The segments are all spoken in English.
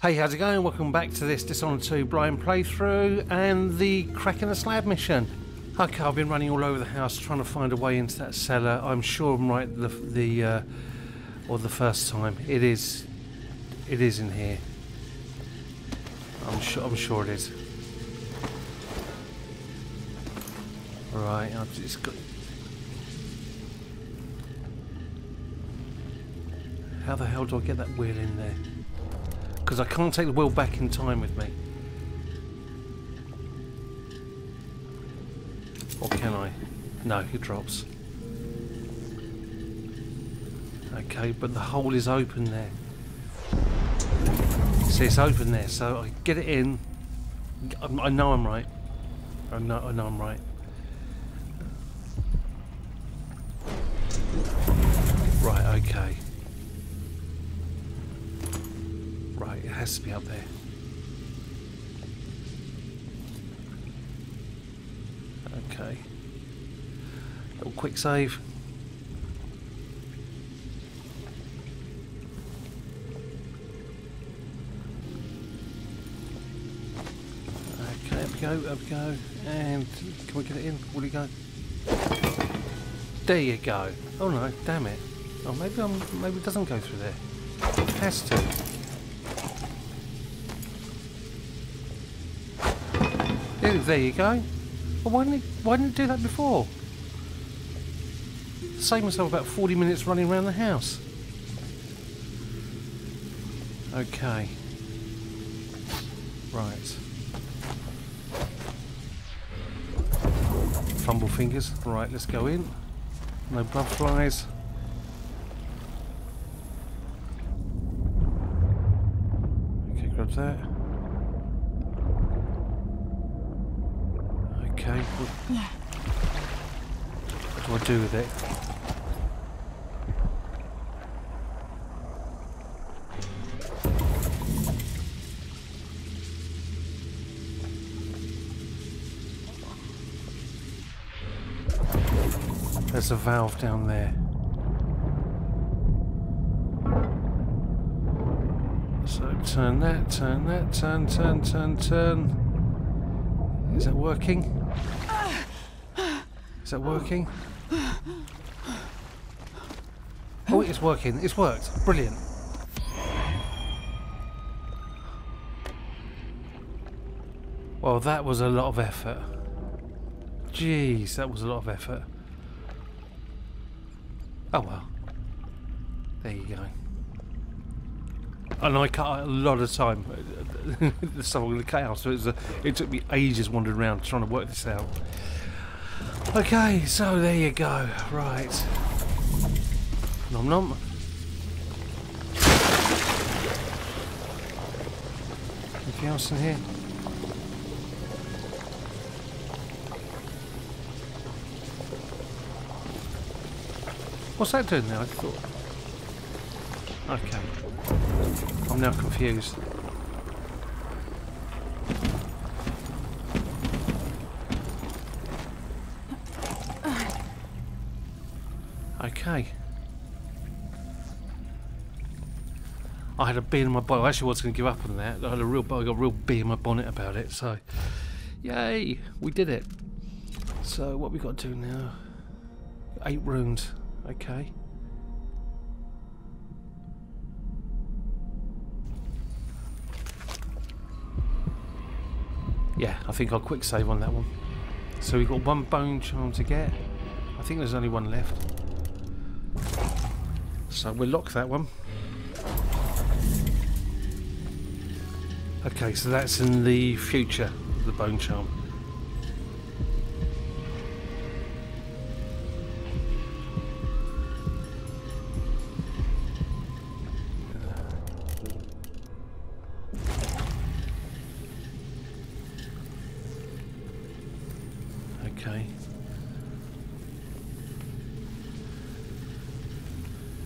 Hey, how's it going? Welcome back to this Dishonored 2 blind playthrough and the Crack in the Slab mission. Okay, I've been running all over the house trying to find a way into that cellar. I'm sure I'm right the the uh, or the first time. It is, it is in here. I'm sure. I'm sure it is. Right, I've just got. How the hell do I get that wheel in there? Because I can't take the wheel back in time with me. Or can I? No, it drops. Okay, but the hole is open there. See, it's open there, so I get it in. I know I'm right. I know, I know I'm right. Right, okay. Right, it be up there. Okay. Little quick save. Okay, up we go, up we go. And can we get it in? Will it go? There you go. Oh no, damn it. Oh, maybe I'm, maybe it doesn't go through there. It has to. There you go. Well, why didn't it, why didn't do that before? Save myself about 40 minutes running around the house. Okay. Right. Fumble fingers. Right, let's go in. No butterflies. Okay, grab that. Okay, what, what do it? There's a valve down there. So turn that, turn that, turn, turn, turn, turn. Is that working? Is that working? Oh, it's working. It's worked. Brilliant. Well, that was a lot of effort. Jeez, that was a lot of effort. Oh well. There you go. And I cut a lot of time. the stuff cut out, so it, was a, it took me ages wandering around trying to work this out. Okay, so there you go. Right. Nom nom. Anything else in here? What's that doing there? I thought. Okay. I'm now confused. Okay. I had a bee in my bonnet. I actually was going to give up on that. I had a real, I got a real bee in my bonnet about it. So, yay, we did it. So what we got to do now? Eight rooms. Okay. Yeah, I think I'll quick save on that one. So we've got one bone charm to get. I think there's only one left. So we'll lock that one. Okay, so that's in the future, the bone charm.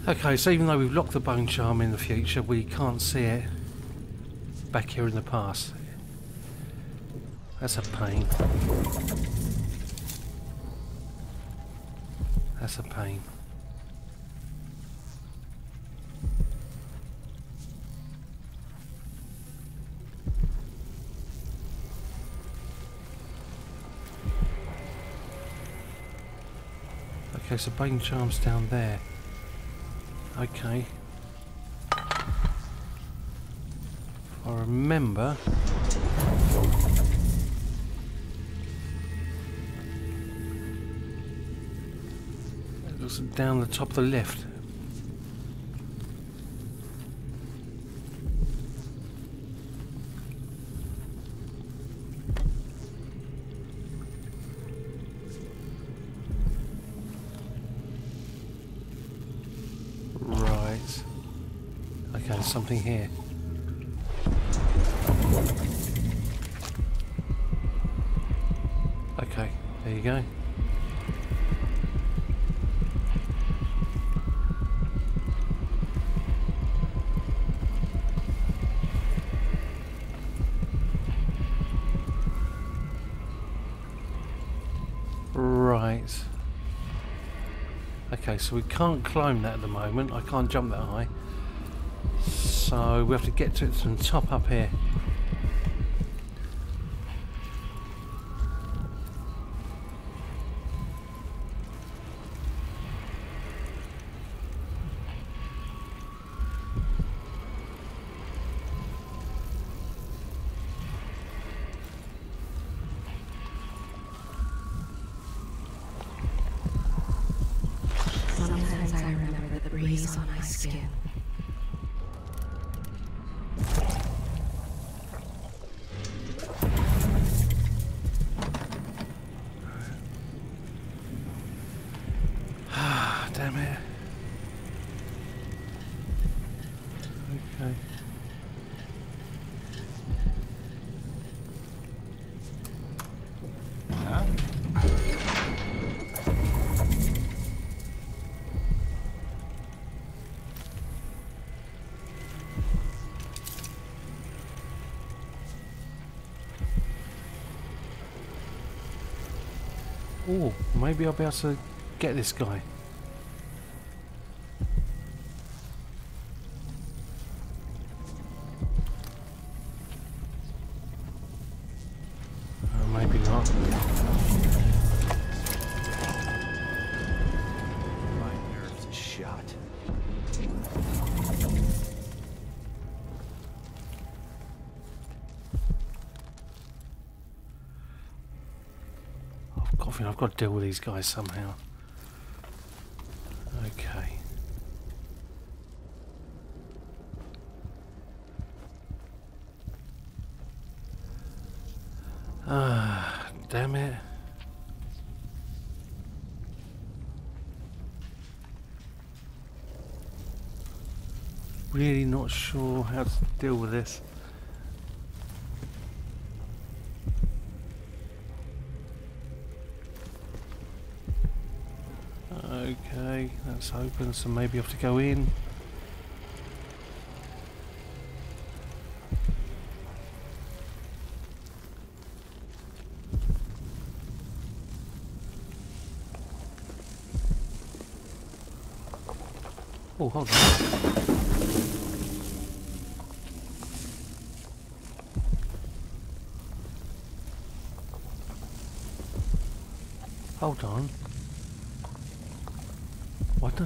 Okay, so even though we've locked the bone charm in the future, we can't see it back here in the past. That's a pain. That's a pain. Okay, so bone Charm's down there. Okay. I remember. It looks down the top of the lift. Right. Okay, there's something here. Okay, there you go. Right. Okay, so we can't climb that at the moment. I can't jump that high. So we have to get to it from top up here. Maybe I'll be able to get this guy. Got, to deal with these guys somehow. Okay. Ah, damn it. Really not sure how to deal with this. That's open, so maybe I have to go in. Oh, hold on. Hold on.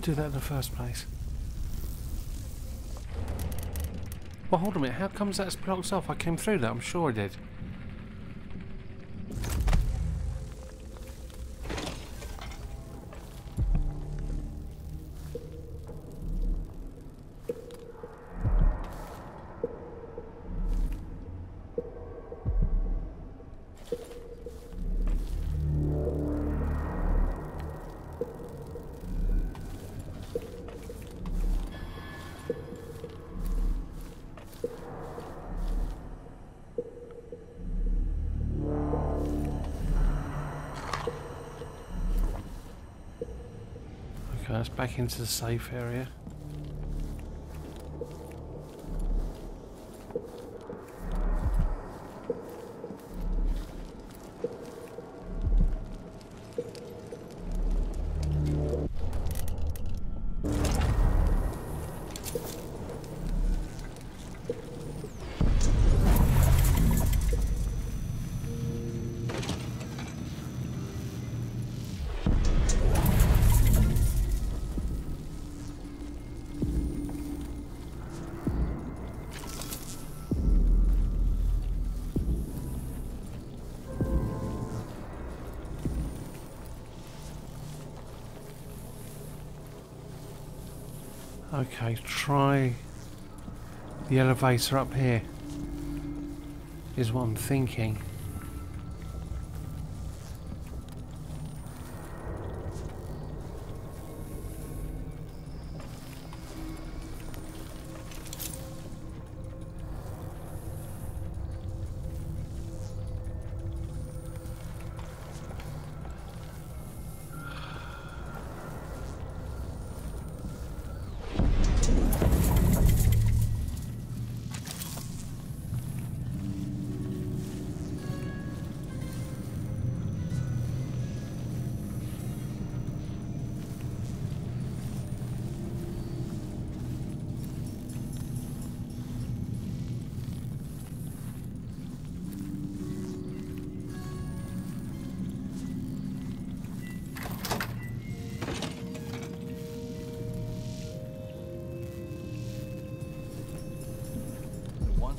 Do that in the first place? Well, hold a minute. How comes that's blocked off? I came through that. I'm sure I did. That's back into the safe area. Okay, try the elevator up here. Is what I'm thinking.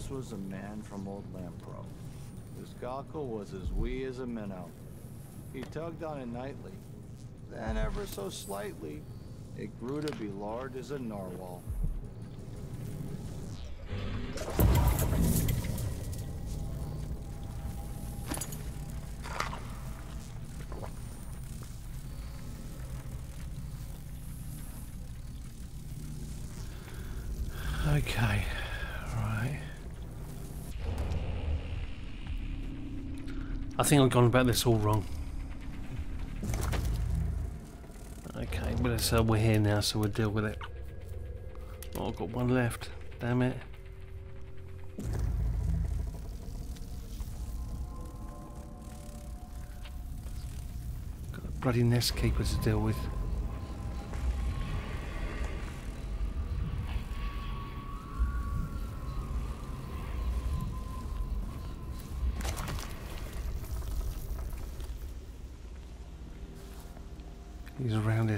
Was a man from Old Lampro. His cockle was as wee as a minnow. He tugged on it nightly. Then ever so slightly, it grew to be large as a narwhal. Okay, right. I think I've gone about this all wrong. Okay, but it's, uh, we're here now, so we'll deal with it. Oh, I've got one left. Damn it. Got a bloody nest keeper to deal with.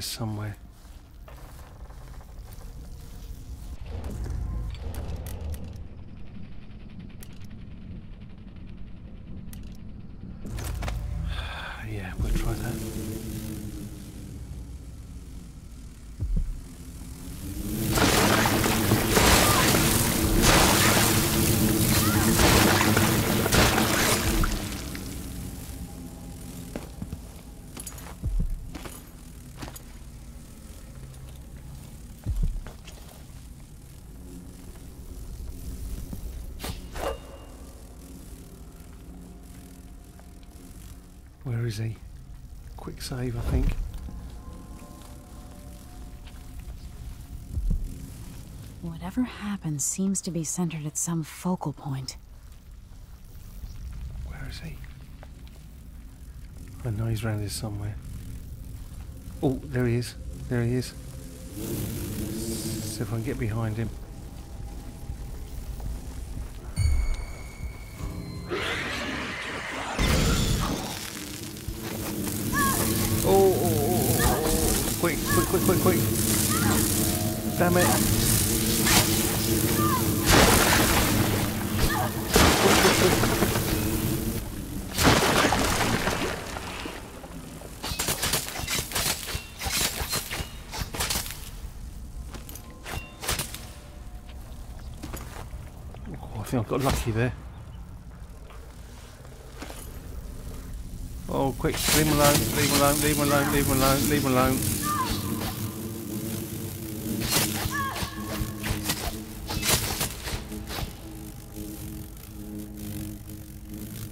Somewhere. yeah, we'll try that. Where is he? Quick save, I think. Whatever happens seems to be centered at some focal point. Where is he? I know he's around here somewhere. Oh, there he is. There he is. See if I can get behind him. Think I got lucky there. Oh, quick, leave him alone, leave him alone, leave him alone, leave him alone, leave him alone.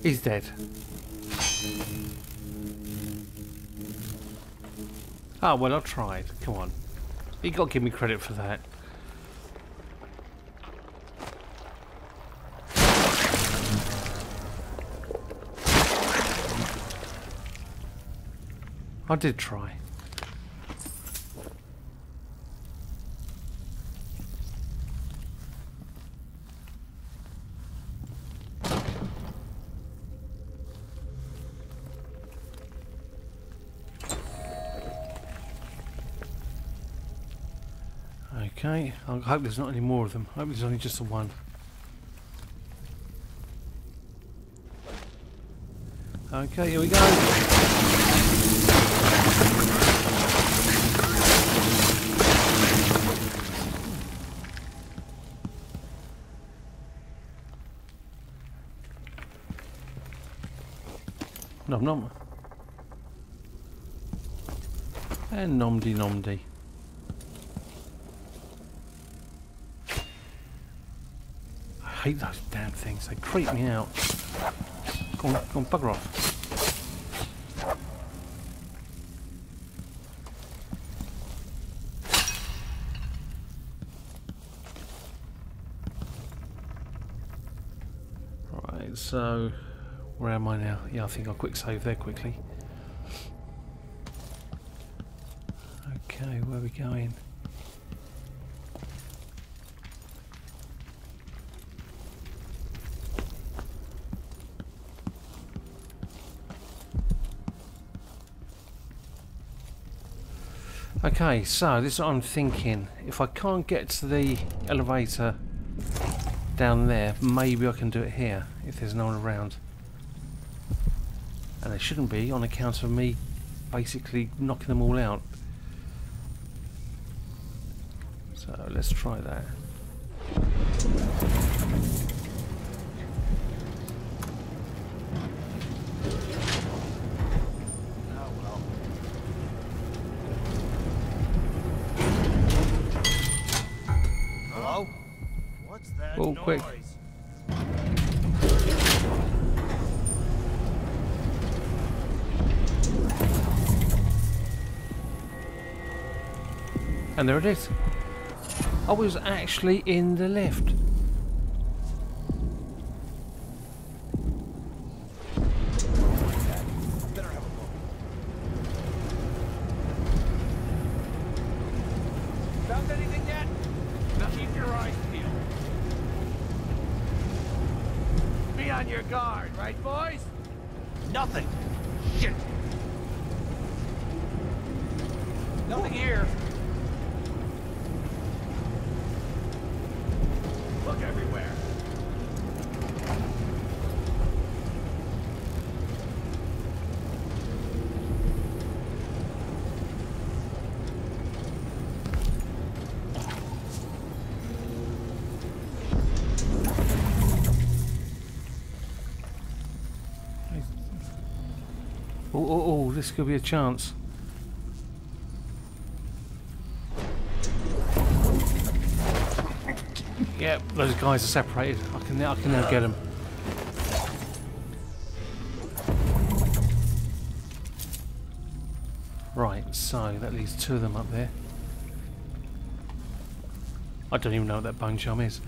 He's dead. Ah, well, I tried. Come on. You got to give me credit for that. I did try. Okay, I hope there's not any more of them. I hope there's only just the one. Okay, here we go. Nom nom. And nomdi nomdi. I hate those damn things, they creep me out. Go on, go on, bugger off. So where am I now? Yeah, I think I'll quick save there quickly. Okay, where are we going? Okay, so this is what I'm thinking. If I can't get to the elevator down there, maybe I can do it here if there's no one around. And there shouldn't be on account of me basically knocking them all out. So let's try that. Oh well. Hello? Quick. And there it is. I was actually in the lift. Better have a look. Found anything yet? Now keep your eyes peeled. Be on your guard, right, boys? Nothing. Shit. Nothing here. Look everywhere. Oh, oh, oh, this could be a chance. Yep, those guys are separated. I can, I can now get them. Right, so that leaves two of them up there. I don't even know what that bone charm is.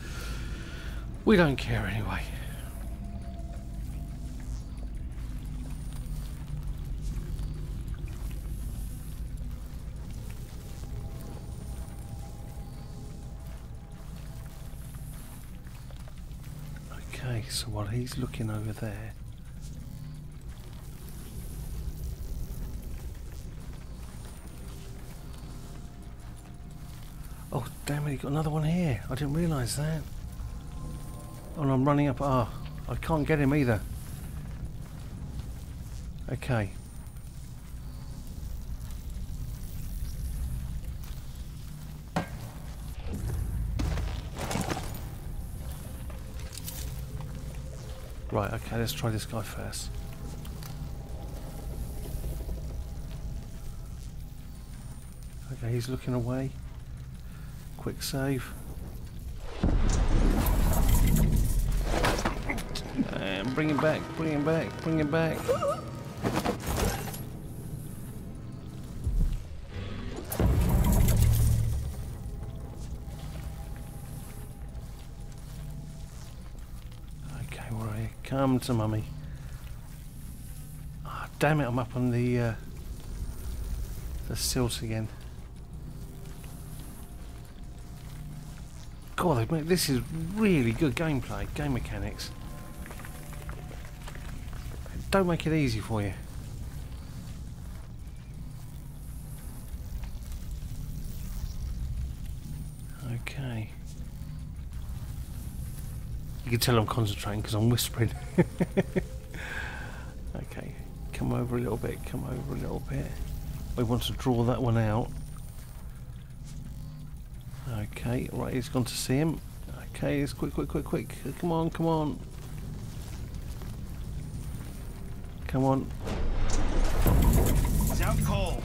We don't care anyway. While he's looking over there. Oh, damn it, he got another one here. I didn't realise that. Oh, and I'm running up. Ah, I can't get him either. Okay. Right, okay, let's try this guy first. Okay, he's looking away. Quick save. And bring him back, bring him back, bring him back. You? To mummy. Ah, damn it, I'm up on the uh, the silt again. God, this is really good gameplay, game mechanics. Don't make it easy for you. Okay. You can tell I'm concentrating because I'm whispering. okay, come over a little bit, come over a little bit. We want to draw that one out. Okay, right, he's gone to see him. Okay, it's quick, quick, quick, quick. Come on, come on. Come on. out cold.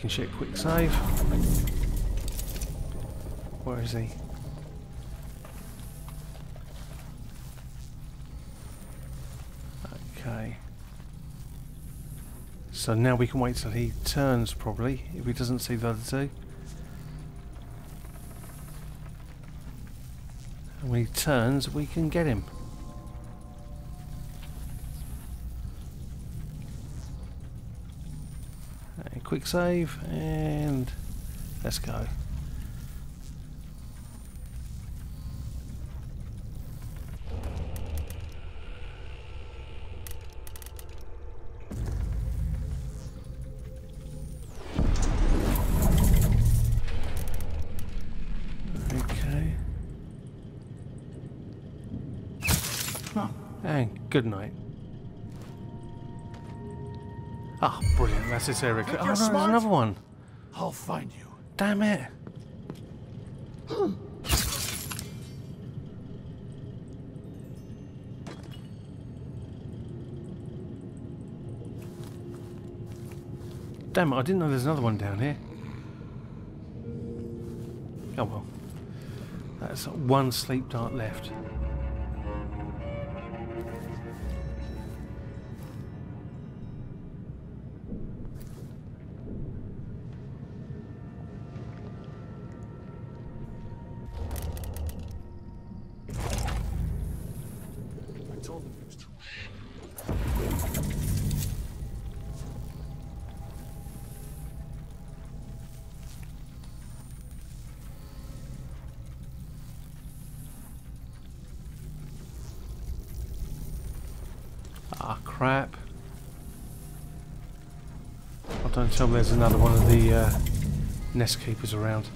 Chicken shit quick save. Where is he? Okay. So now we can wait till he turns probably, if he doesn't see the other two. And when he turns, we can get him. Quick save, and let's go. Okay. And good night. Ah, brilliant. That's this area. Oh, no, there's another one. I'll find you. Damn it. Damn it, I didn't know there's another one down here. Oh well. That's one sleep dart left. Crap. I don't tell me there's another one of the uh, nest keepers around.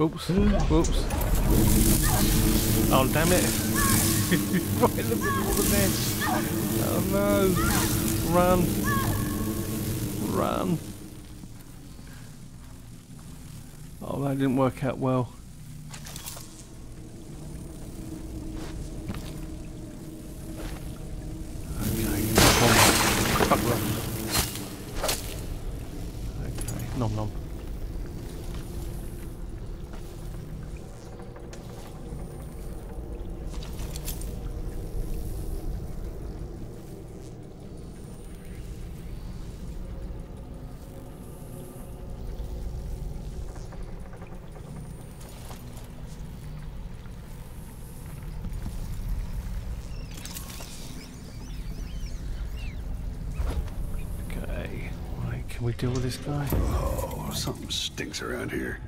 Oops, Oops. Oh, damn it. right in the middle of the nest. Oh no. Run. Run. Oh, that didn't work out well. Nom nom. Okay, right, can we deal with this guy? Oh, something stinks around here.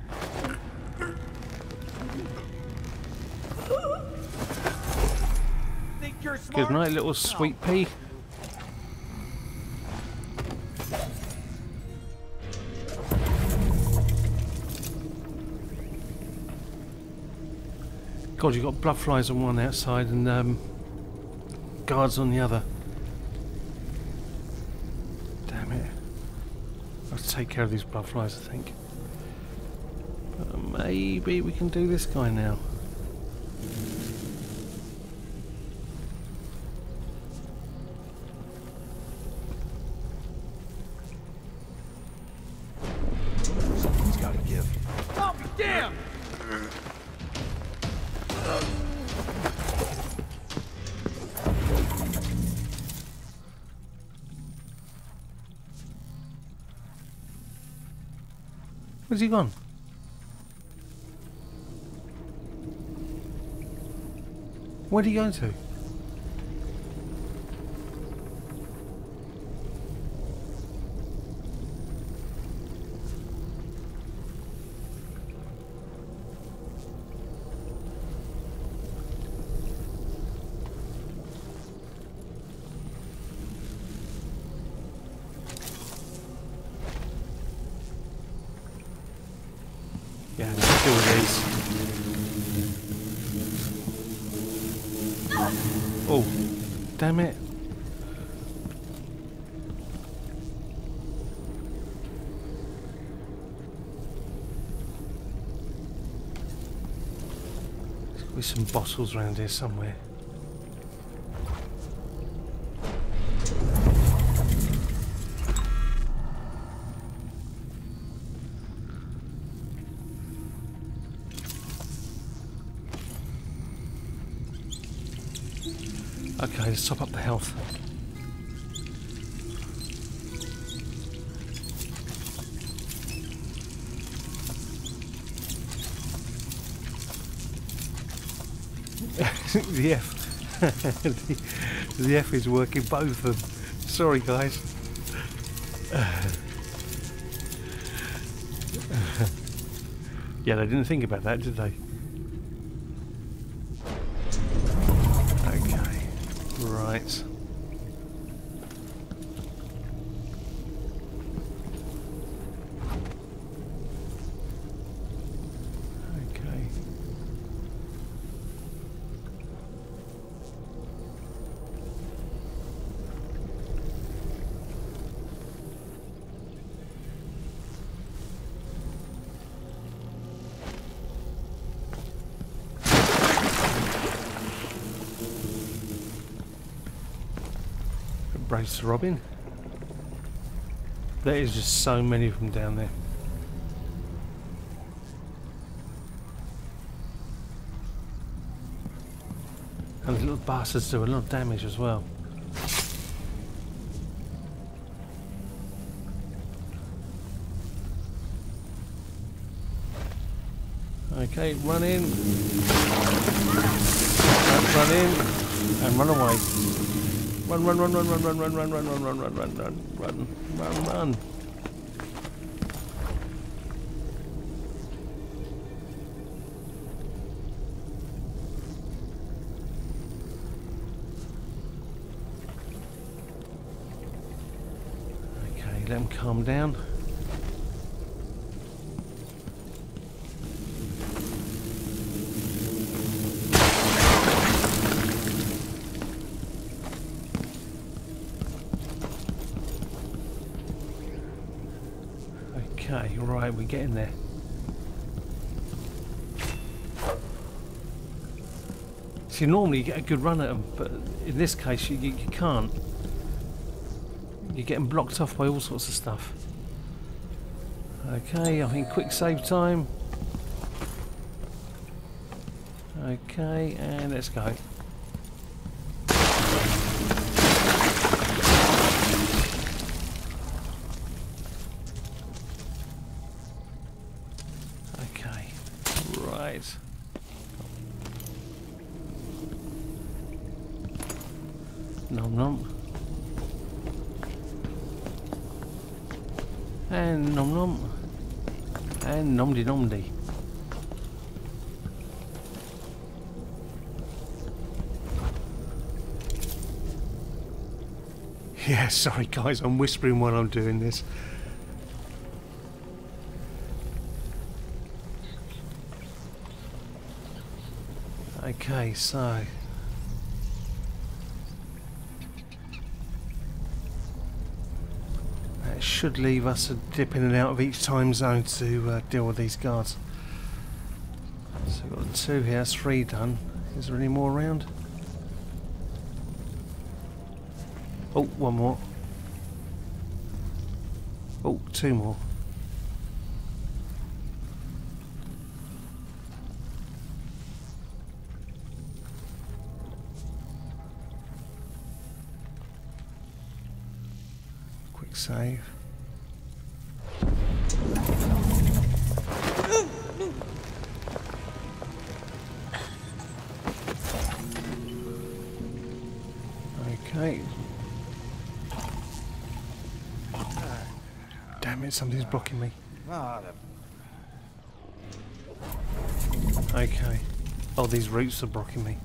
Think you're smart? Good night, little sweet pea. God, you've got blood flies on one outside and um, guards on the other. Damn it. I'll take care of these blood flies, I think. But maybe we can do this guy now. Where's he gone? Where'd he go to? Yeah, let's deal with these. Oh, damn it. There's got to be some bottles around here somewhere. Okay, let's top up the health. the F. the, the F is working both of them. Sorry, guys. yeah, they didn't think about that, did they? Brace Robin. There is just so many of them down there. And the little bastards do a lot of damage as well. Okay, run in. Run in and run away. Run, run, run, run, run, run, run, run, run, run, run, run, run, run, run, run, run. Okay, let them calm down. Okay, right, we're getting there. See, normally you get a good run at them, but in this case you, you, you can't. You're getting blocked off by all sorts of stuff. Okay, I think quick save time. Okay, and let's go. Okay, right. Nom nom. And nom nom. And nomdy nomdy. Yeah, sorry guys, I'm whispering while I'm doing this. Okay, so that should leave us a dip in and out of each time zone to uh, deal with these guards. So we've got two here, three done. Is there any more around? Oh, one more. 对么？something's blocking me. Ah, okay. Oh, these roots are blocking me.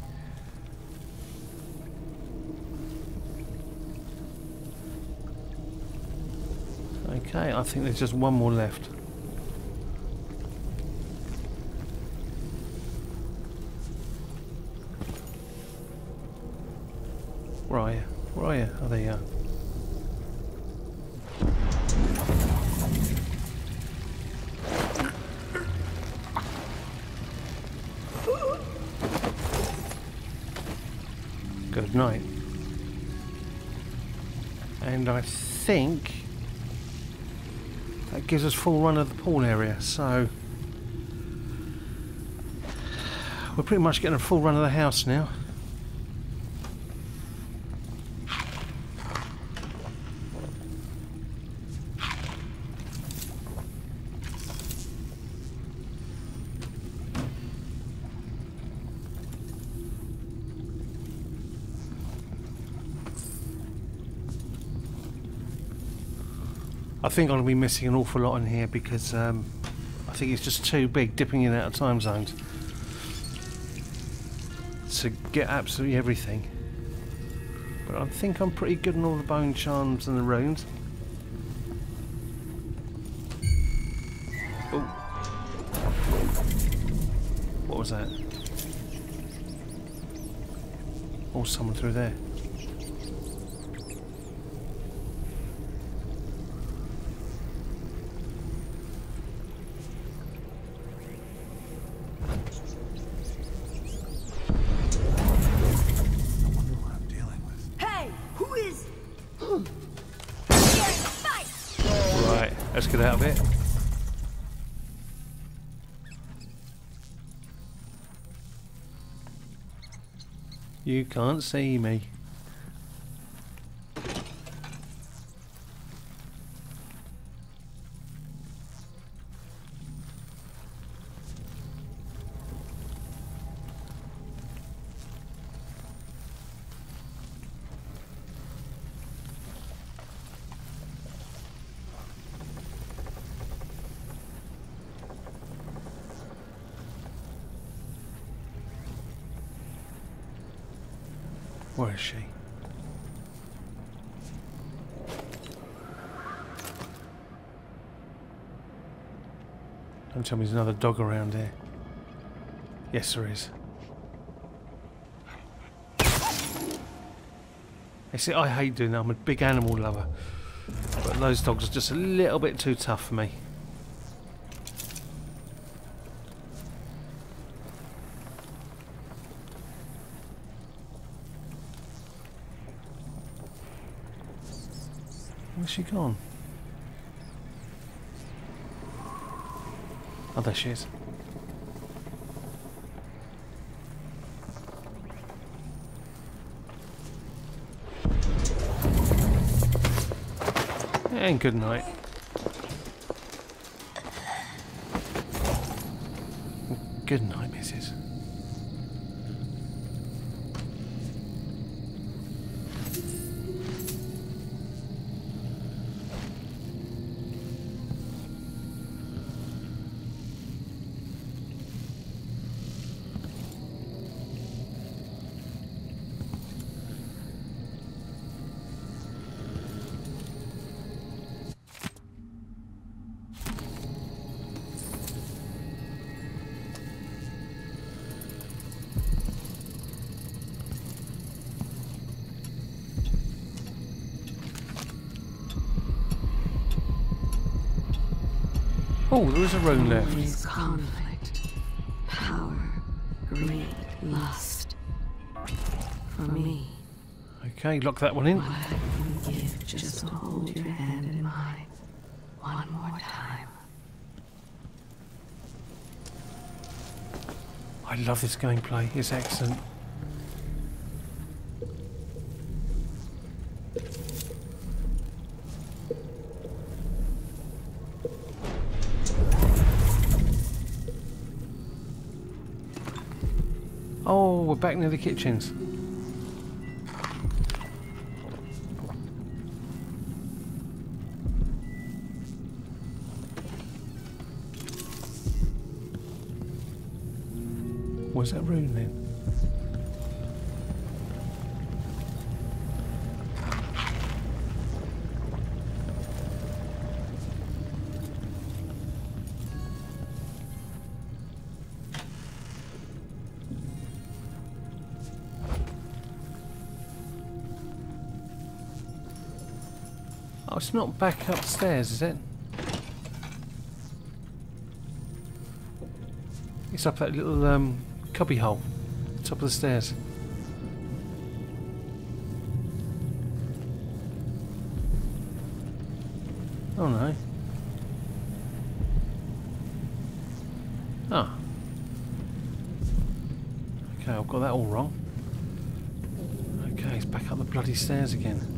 Okay, I think there's just one more left. Where are you? Where are you? Oh, there you are. Night. And I think that gives us full run of the pool area, so we're pretty much getting a full run of the house now. Think I'm going to be missing an awful lot in here because um, I think it's just too big dipping in out of time zones to get absolutely everything. But I think I'm pretty good on all the bone charms and the runes. Oh. What was that? Oh, someone through there. You can't see me. Is she? Don't tell me there's another dog around here. Yes, there is. You see, I hate doing that. I'm a big animal lover. But those dogs are just a little bit too tough for me. Where's she gone? Oh, there she is. And good night. Good night, missus. Oh, there is a rune left. Always conflict, power, greed, lust. For me, Okay, lock that one in. what I would give just to hold your hand in mine one more time. I love this gameplay. It's excellent. Back near the kitchens. Where's that rune then? It's not back upstairs, is it? It's up that little um, cubby hole, top of the stairs. Oh no. Ah. Okay, I've got that all wrong. Okay, it's back up the bloody stairs again.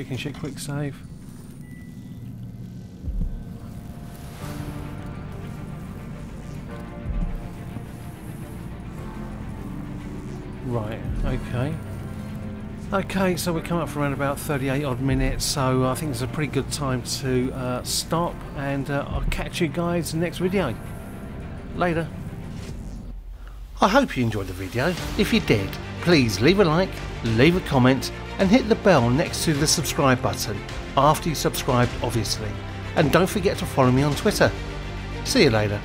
Chicken shit quick save. Right, okay. Okay, so we're coming up for around about 38 odd minutes, so I think it's a pretty good time to uh, stop, and uh, I'll catch you guys in the next video. Later. I hope you enjoyed the video. If you did, please leave a like, leave a comment, and hit the bell next to the subscribe button, after you subscribed obviously. And don't forget to follow me on Twitter. See you later.